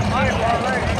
That's it,